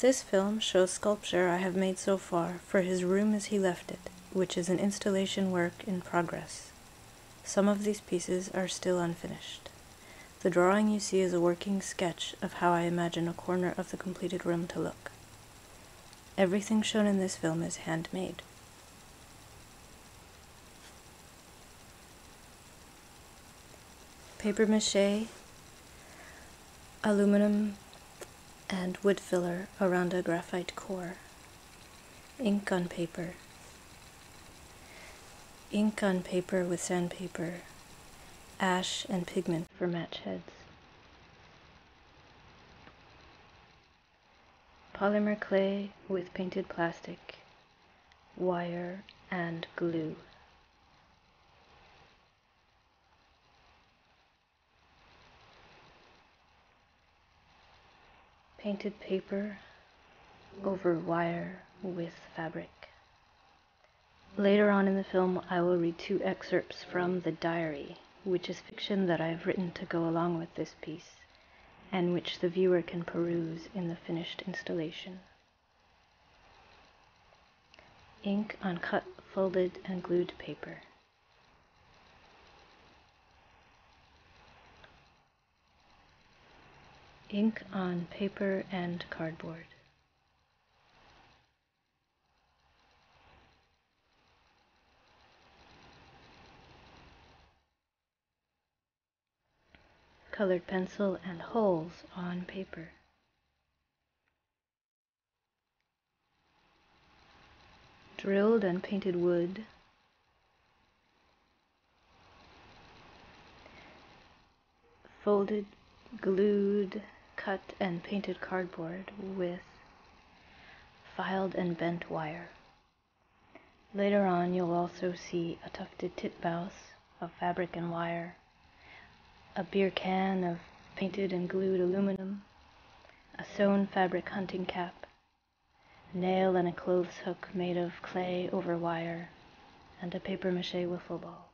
This film shows sculpture I have made so far for his room as he left it, which is an installation work in progress. Some of these pieces are still unfinished. The drawing you see is a working sketch of how I imagine a corner of the completed room to look. Everything shown in this film is handmade. Paper mache, aluminum and wood filler around a graphite core, ink on paper, ink on paper with sandpaper, ash and pigment for match heads. Polymer clay with painted plastic, wire, and glue. Painted paper over wire with fabric. Later on in the film, I will read two excerpts from The Diary, which is fiction that I have written to go along with this piece, and which the viewer can peruse in the finished installation. Ink on cut, folded, and glued paper. Ink on paper and cardboard. Colored pencil and holes on paper. Drilled and painted wood. Folded, glued, cut and painted cardboard with filed and bent wire. Later on you'll also see a tufted titmouse of fabric and wire, a beer can of painted and glued aluminum, a sewn fabric hunting cap, a nail and a clothes hook made of clay over wire, and a papier-mâché wiffle ball.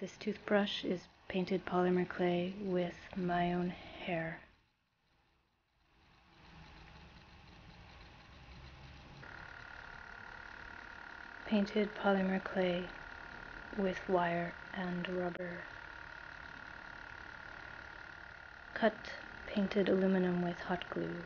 This toothbrush is painted polymer clay with my own hair. Painted polymer clay with wire and rubber. Cut painted aluminum with hot glue.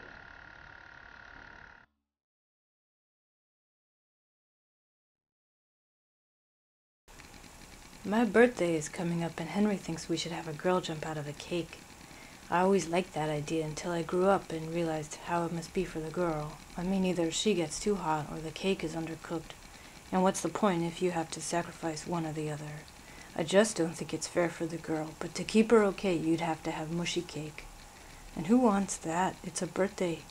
My birthday is coming up and Henry thinks we should have a girl jump out of a cake. I always liked that idea until I grew up and realized how it must be for the girl. I mean, either she gets too hot or the cake is undercooked. And what's the point if you have to sacrifice one or the other? I just don't think it's fair for the girl, but to keep her okay, you'd have to have mushy cake. And who wants that? It's a birthday.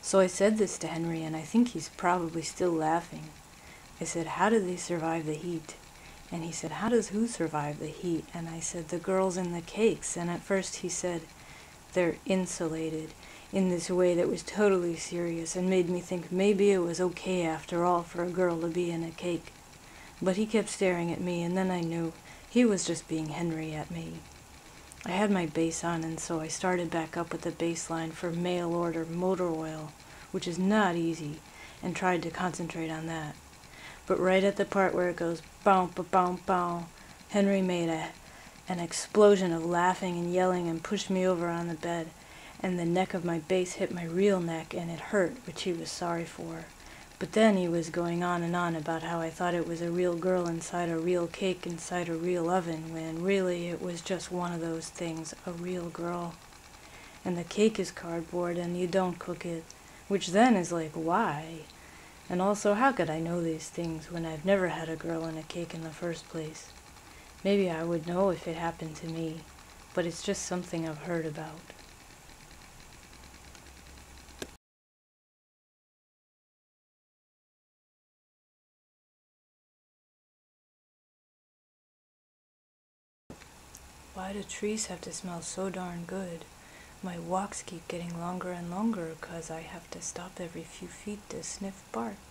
So I said this to Henry, and I think he's probably still laughing. I said, How do they survive the heat? And he said, How does who survive the heat? And I said, The girls in the cakes. And at first he said, They're insulated in this way that was totally serious and made me think maybe it was okay after all for a girl to be in a cake. But he kept staring at me, and then I knew he was just being Henry at me. I had my bass on, and so I started back up with the bass line for mail order motor oil, which is not easy, and tried to concentrate on that. But right at the part where it goes bow, ba bow, bow, Henry made a, an explosion of laughing and yelling and pushed me over on the bed, and the neck of my bass hit my real neck, and it hurt, which he was sorry for. But then he was going on and on about how I thought it was a real girl inside a real cake inside a real oven, when really it was just one of those things, a real girl. And the cake is cardboard, and you don't cook it, which then is like, why? And also, how could I know these things when I've never had a girl in a cake in the first place? Maybe I would know if it happened to me, but it's just something I've heard about. Why do trees have to smell so darn good? My walks keep getting longer and longer because I have to stop every few feet to sniff bark.